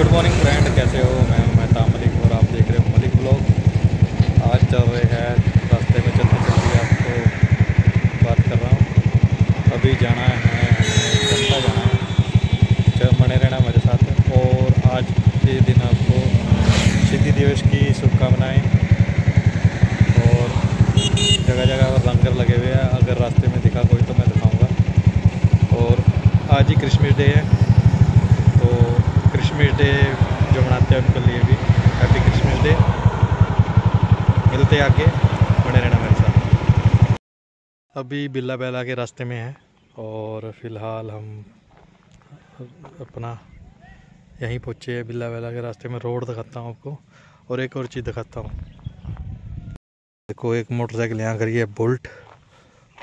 Good morning friend कैसे हो? मैं मेहता मलिक और आप देख रहे हो मलिक ब्लॉग आज चल रहे हैं रास्ते में चलते चलते आपको बात कर रहा हूँ। अभी जाना है जनता जाना है। बने रहना मेरे साथ। और आज के दिन आपको शहीदी दिवस की शुभकामनाएँ। और जगह जगह पर लंगर लगे हुए हैं। अगर रास्ते में दिखा कोई तो मैं दिखाऊँगा। और आज ही क्रिसमस डे है। क्रिसमस डे जो मनाते हैं उनके लिए भी हैप्पी क्रिसमस डे मिलते आगे, बने रहना मेरे साथ। अभी बिल्ला बेला के रास्ते में हैं और फ़िलहाल हम अपना यहीं पहुँचे हैं बिल्ला बेला के रास्ते में। रोड दिखाता हूँ आपको और एक और चीज़ दिखाता हूँ। देखो, एक मोटरसाइकिल यहाँ खड़ी है, बुल्ट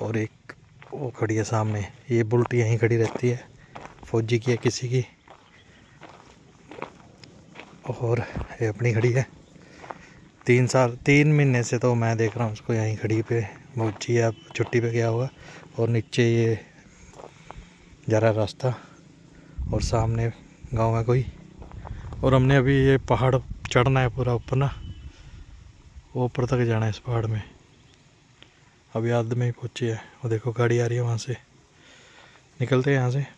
और एक वो खड़ी है सामने। ये बुल्ट यहीं खड़ी रहती है। फौजी की है किसी की? और ये अपनी खड़ी है। तीन साल, तीन महीने से तो मैं देख रहा हूँ उसको यहीं खड़ी पे है अब छुट्टी पे गया होगा और नीचे ये जा रहा रास्ता और सामने गाँव है कोई। और हमने अभी ये पहाड़ चढ़ना है पूरा ऊपर ना, वो ऊपर तक जाना है इस पहाड़ में। अभी आध में पहुँचे है, वो देखो गाड़ी आ रही है वहाँ से। निकलते हैं यहाँ से।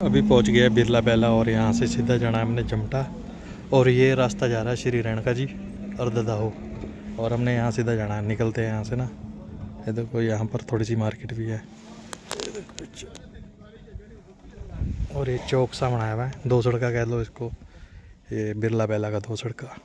अभी पहुँच गया बिरला बेला और यहाँ से सीधा जाना है हमने जमटा। और ये रास्ता जा रहा है श्री रेणका जी और ददाहो और हमने यहाँ सीधा जाना है, निकलते हैं यहाँ से ना। ये देखो, यहाँ पर थोड़ी सी मार्केट भी है। और ये चौक सा बनाया हुआ है, दो सड़का कह लो इसको। ये बिरला बेला का दो सड़का।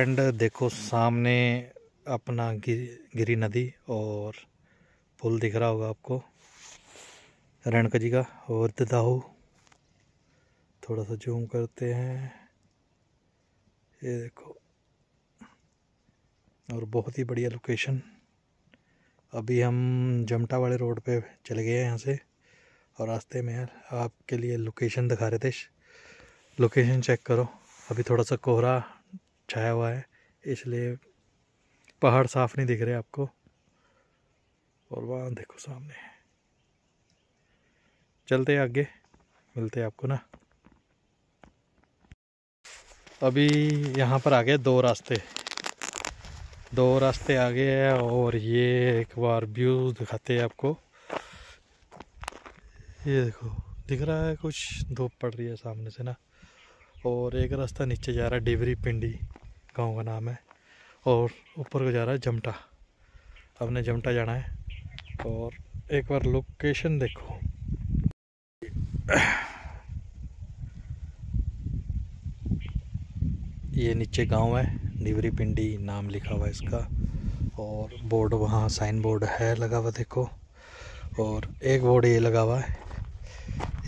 फ्रेंड देखो सामने अपना गिरी, नदी और पुल दिख रहा होगा आपको। रेणका जी का और ददाहू थोड़ा सा जूम करते हैं। ये देखो। और बहुत ही बढ़िया लोकेशन अभी हम जमटा वाले रोड पे चले गए हैं यहाँ से। और रास्ते में यार आपके लिए लोकेशन दिखा रहे थे। लोकेशन चेक करो। अभी थोड़ा सा कोहरा छाया हुआ है, इसलिए पहाड़ साफ़ नहीं दिख रहे आपको। और वहाँ देखो सामने। चलते हैं आगे, मिलते हैं आपको ना। अभी यहाँ पर आ गए दो रास्ते। दो रास्ते आगे हैं और ये एक बार व्यू दिखाते हैं आपको। ये देखो, दिख रहा है कुछ, धूप पड़ रही है सामने से ना। और एक रास्ता नीचे जा रहा है, डिबरी पिंडी। गाँव का नाम है और ऊपर को जा रहा है जमटा। हमने जमटा जाना है और एक बार लोकेशन देखो। ये नीचे गाँव है डिबरी पिंडी नाम लिखा हुआ है इसका। और बोर्ड वहाँ साइन बोर्ड है लगा हुआ देखो। और एक बोर्ड ये लगा हुआ है,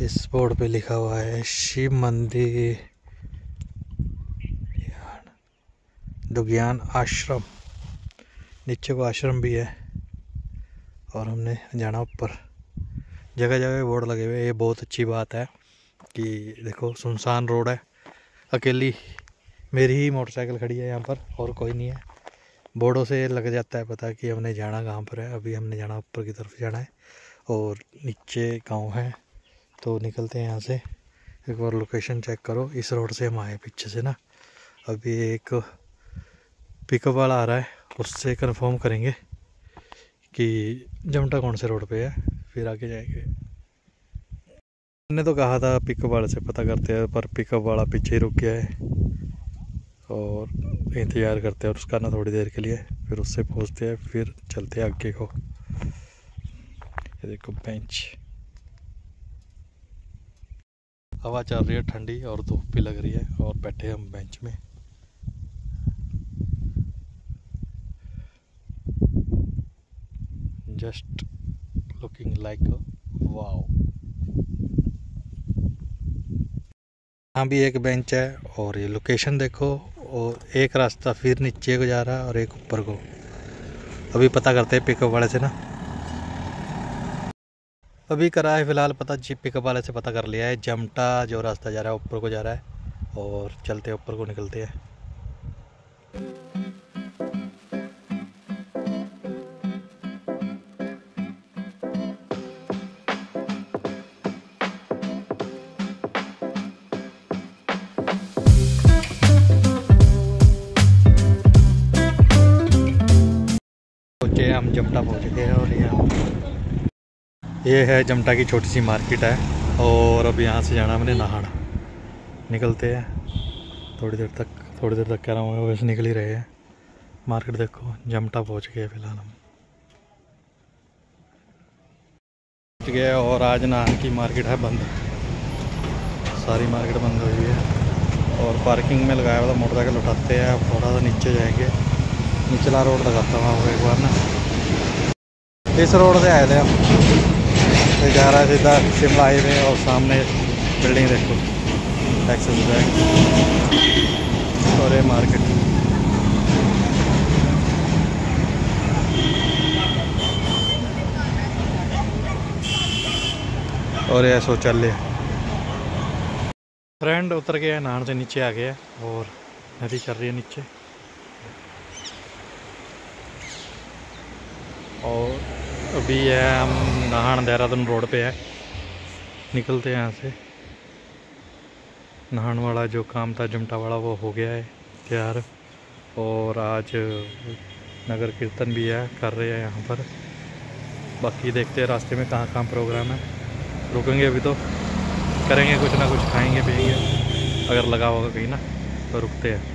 इस बोर्ड पे लिखा हुआ है शिव मंदिर। दुज्ञान आश्रम। नीचे को आश्रम भी है और हमने जाना ऊपर। जगह जगह बोर्ड लगे हुए ये बहुत अच्छी बात है कि देखो, सुनसान रोड है। अकेली मेरी ही मोटरसाइकिल खड़ी है यहाँ पर, और कोई नहीं है। बोर्डों से लग जाता है पता कि हमने जाना कहाँ पर है। अभी हमने जाना ऊपर की तरफ़ जाना है और नीचे गाँव है तो निकलते हैं यहाँ से। एक बार लोकेशन चेक करो। इस रोड से हम आए पीछे से ना। अभी एक पिकअप वाला आ रहा है, उससे कंफर्म करेंगे कि जमटा कौन से रोड पे है, फिर आगे जाएँगे। मैंने तो कहा था पिकअप वाले से पता करते हैं, पर पिकअप वाला पीछे ही रुक गया है और इंतज़ार करते हैं उसका ना थोड़ी देर के लिए, फिर उससे पूछते हैं, फिर चलते हैं आगे को। ये देखो बेंच हवा चल रही है ठंडी और धूप भी लग रही है और बैठे हम बेंच में। जस्ट लुकिंग लाइक वाओ यहाँ भी एक बेंच है और ये लोकेशन देखो और एक रास्ता फिर नीचे को जा रहा है और एक ऊपर को। अभी पता करते हैं पिकअप वाले से ना। अभी करा है फ़िलहाल पता, जी पिकअप वाले से पता कर लिया है। जमटा जो रास्ता जा रहा है, ऊपर को जा रहा है और चलते ऊपर को निकलते हैं। जमटा पहुँच गए हैं और यहाँ ये है जमटा की छोटी सी मार्केट है और अब यहाँ से जाना हमने नहाना निकलते हैं। थोड़ी देर तक, थोड़ी देर तक कह रहा हूँ, वैसे निकल ही रहे हैं। मार्केट देखो, जमटा पहुँच गए फ़िलहाल हम। पहुँच गए और आज नहान की मार्केट है बंद। सारी मार्केट बंद हुई है। और पार्किंग में लगाया हुआ मोटरसाइकिल उठाते हैं। अब थोड़ा सा नीचे जाएँगे। निचला रोड लगाता हूँ आपको एक बार ना। इस रोड से आए थे हम। तो जा रहा है सीधा शिमला हाईवे और सामने बिल्डिंग देखो एक्सिस बैंक और मार्केट। और यह शौचालय फ्रेंड उतर गया नहान से नीचे आ गया और नदी चल रही है नीचे। और अभी है, हम नहान देहरादून रोड पे है। निकलते हैं यहाँ से। नहान वाला जो काम था जमटा वाला, वो हो गया है, तैयार। और आज नगर कीर्तन भी है, कर रहे हैं यहाँ पर। बाकी देखते हैं रास्ते में कहाँ कहाँ प्रोग्राम है। रुकेंगे अभी तो। करेंगे कुछ ना कुछ, खाएँगे, पिएँगे। अगर लगा होगा कहीं ना तो रुकते हैं।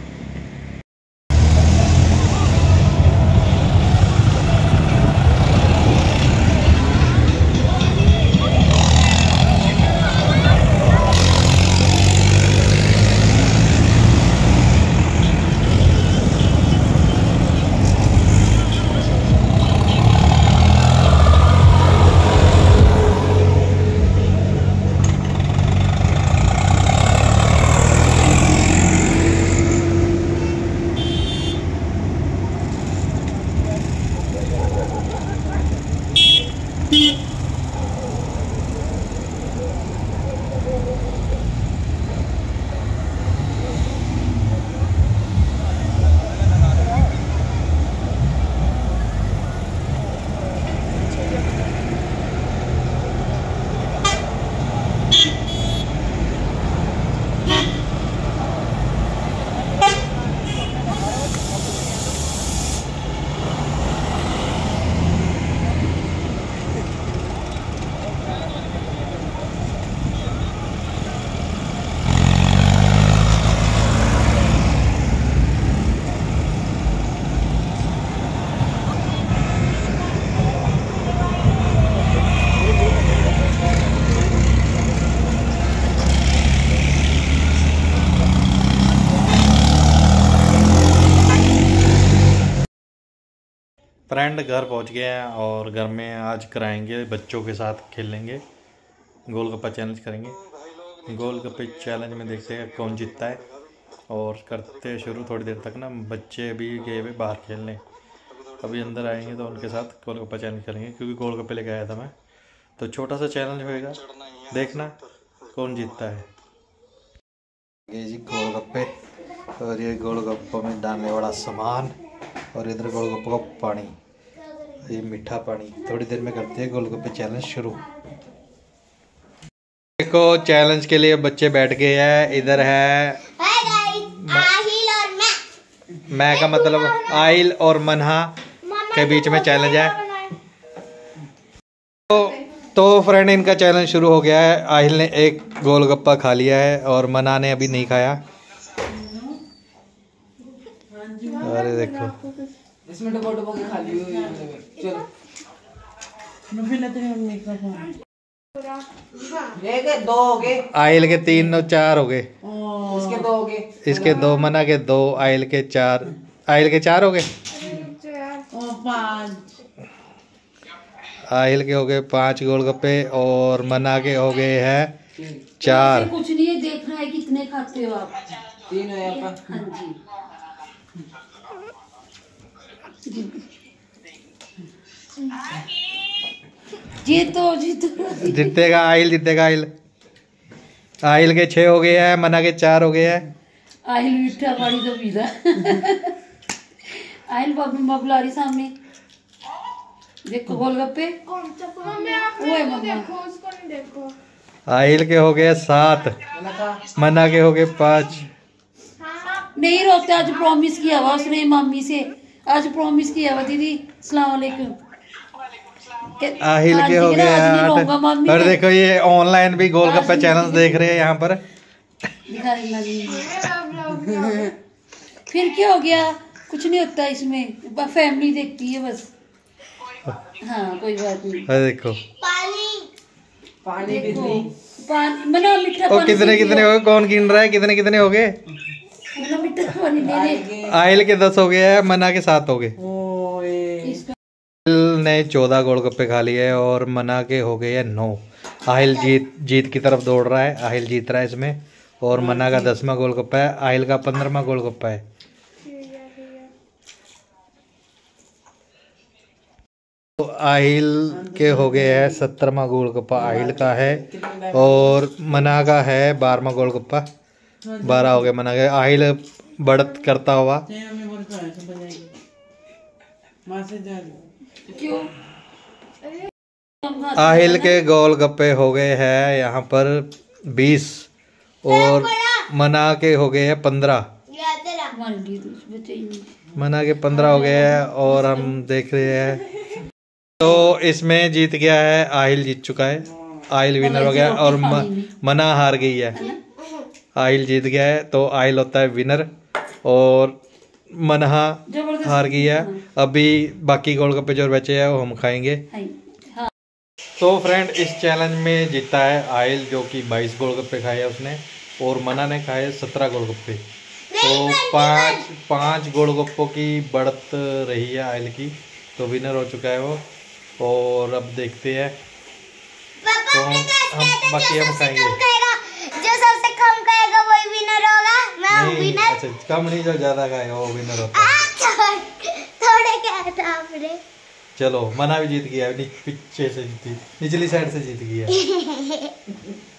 फ्रेंड घर पहुँच गए हैं और घर में आज कराएँगे, बच्चों के साथ खेलेंगे। गोलगप्पा चैलेंज करेंगे। गोलगप्पे चैलेंज में देखते हैं कौन जीतता है और करते शुरू थोड़ी देर तक ना, बच्चे अभी गए हुए बाहर खेलने। अभी अंदर आएँगे तो उनके साथ गोलगप्पा चैलेंज करेंगे, क्योंकि गोलगप्पे लेके आया था मैं। तो छोटा सा चैलेंज होएगा। देखना कौन जीतता है। ये जी गोलगप्पे और ये गोलगप्पों में डालने वाला सामान। और इधर गोलगप्पे का पानी ये मीठा पानी। थोड़ी देर में करते हैं गोलगप्पे चैलेंज शुरू। देखो चैलेंज के लिए बच्चे बैठ गए हैं। इधर है हाय गाइस आहिल और मैं। मैं का मतलब आइल और मनहा के बीच में चैलेंज है। तो तो फ्रेंड इनका चैलेंज शुरू हो गया है। आहिल ने एक गोलगप्पा खा लिया है और मना ने अभी नहीं खाया। अरे देखो। इसमें डबो डबो के खाली हुई है चलो। ये के दो हो गए। आहिल के तीन और चार हो गए। इसके दो हो गए। इसके दो मना के दो आहिल के चार। आहिल के चार हो गए? आहिल के हो गए पाँच गोलगप्पे और मना के हो गए हैं चार। कुछ नहीं है देखना है कितने खाते हो आप। तीन है आपका। हाँ जी। जीतो जीतो जीतेगा आहिल जीतेगा आहिल। आहिल के छह हो गए हैं मना के चार हो गए हैं। आहिल मीठा पानी तो पी रहा आहिल बाबू बबलारी सामने। देखो गोलगप्पे मम्मा। आहिल के हो गए सात मना के हो गए पाँच। नहीं रोते आज प्रॉमिस किया हुआ उसने मम्मी से। आज प्रॉमिस किया हुआ दीदी। सलाम वालेकुम के- आहिल के हो गए और देखो ये ऑनलाइन भी गोलगप्पे चैलेंज देख रहे हैं यहाँ पर। फिर क्या हो गया? कुछ नहीं होता इसमें। फैमिली देखती है बस। हाँ कोई बात नहीं। देखो। पानी। पानी भी देखो ली पानी मना मीठा कितने कितने हो गए? कौन गिन रहा है? कितने कितने हो गए? मना मीठा पानी ले ले आहिल के दस हो गए हैं मना के सात हो गए। ओए। ने चौदह गोलगप्पे खा लिए और मना के हो गए हैं नौ। आहिल जीत जीत की तरफ़ दौड़ रहा है आहिल जीत रहा है इसमें। और मना का दसवां गोलगप्पा है आहिल का पंद्रहवा गोलगप्पा है। तो आहिल के हो गए हैं सत्तरवा गोलगप्पा आहिल का है और मना का है बारहवा गोलगप्पा बारह हो गए मना के आहिल बढ़त करता हुआ। क्यों? आहिल के गोलगप्पे हो गए हैं यहाँ पर बीस और मना के हो गए हैं पंद्रह। तो मना के पंद्रह हो गए हैं और हम देख रहे हैं। तो इसमें जीत गया है आहिल जीत चुका है। आहिल विनर हो गया और म, मना हार गई है। आहिल जीत गया है तो आयल होता है विनर और मनहा हार गई है। अभी बाकी गोलगप्पे जो बचे हैं वो हम खाएँगे। हाँ तो फ्रेंड इस चैलेंज में जीता है आयल जो कि 22 गोलगप्पे खाए हैं उसने और मना ने खाए 17 गोलगप्पे। तो पाँच पाँच गोलगप्पों की बढ़त रही है आयल की तो विनर हो चुका है वो। और अब देखते हैं। तो हम बाकी हम खाएँगे कहेगा जो सबसे कम कहेगा वही विनर होगा मैं विनर अच्छा कम नहीं जो ज़्यादा खाएगा वो विनर होता है। थोड़े क्या था आपने। चलो मना भी जीत गया पीछे से जीती निचली साइड से जीत गया।